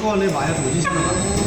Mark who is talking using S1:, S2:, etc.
S1: 过那把要走进去了吧？